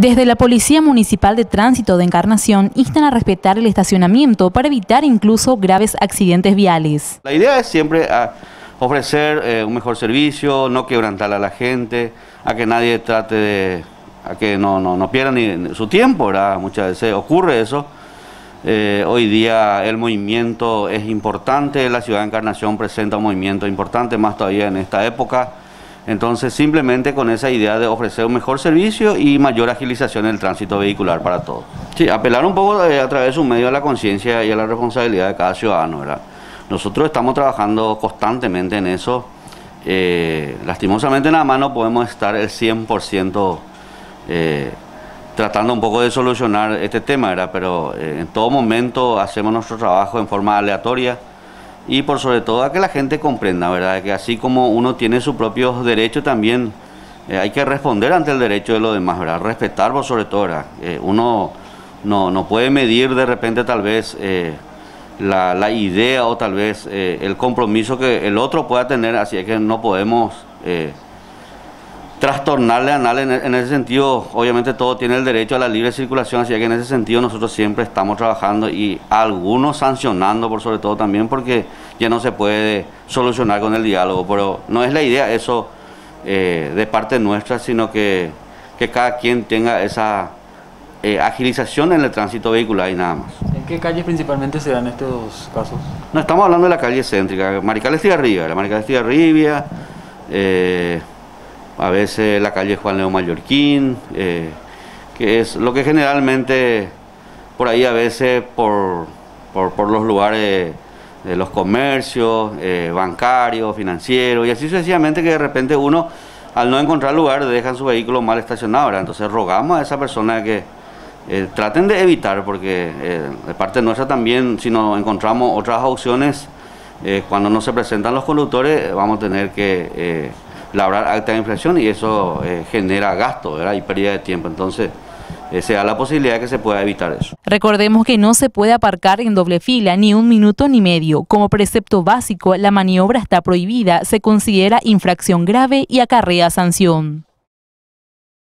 Desde la Policía Municipal de Tránsito de Encarnación instan a respetar el estacionamiento para evitar incluso graves accidentes viales. La idea es siempre ah, ofrecer eh, un mejor servicio, no quebrantar a la gente, a que nadie trate de, a que no, no, pierda ni su tiempo. Muchas veces ocurre eso. Eh, hoy día el movimiento es importante, la ciudad de Encarnación presenta un movimiento importante, más todavía en esta época. Entonces, simplemente con esa idea de ofrecer un mejor servicio y mayor agilización en el tránsito vehicular para todos. Sí, apelar un poco eh, a través de un medio a la conciencia y a la responsabilidad de cada ciudadano, ¿verdad? Nosotros estamos trabajando constantemente en eso. Eh, lastimosamente nada más no podemos estar el 100% eh, tratando un poco de solucionar este tema, ¿verdad? Pero en todo momento hacemos nuestro trabajo en forma aleatoria y por sobre todo a que la gente comprenda, ¿verdad? Que así como uno tiene sus propios derechos también eh, hay que responder ante el derecho de los demás, ¿verdad? Respetar por sobre todo, ¿verdad? Eh, uno no, no, puede medir de repente tal vez eh, la, la, idea o tal vez el compromiso que el otro pueda tener, así es que no podemos trastornarle a nadie en, ese sentido. Obviamente todo tiene el derecho a la libre circulación, así que en ese sentido nosotros siempre estamos trabajando y algunos sancionando por sobre todo también porque ya no se puede solucionar con el diálogo, pero no es la idea eso eh, de parte nuestra, sino que, que cada quien tenga esa eh, agilización en el tránsito vehicular y nada más. ¿En qué calles principalmente se dan estos casos? No, estamos hablando de la calle céntrica, Maricales Tigarribia, la Maricales Tigarribia, eh, a veces la calle Juan León Mallorquín, eh, que es lo que generalmente por ahí a veces por, por, los lugares de los comercios, eh, bancarios, financieros, y así sucesivamente que de repente uno al no encontrar lugar dejan su vehículo mal estacionado, entonces rogamos a esa persona que eh, traten de evitar, porque de parte nuestra también, si no encontramos otras opciones, cuando no se presentan los conductores, vamos a tener que labrar alta inflación y eso eh, genera gasto y pérdida de tiempo. Entonces, eh, se la posibilidad de que se pueda evitar eso. Recordemos que no se puede aparcar en doble fila ni un minuto ni medio. Como precepto básico, la maniobra está prohibida, se considera infracción grave y acarrea sanción.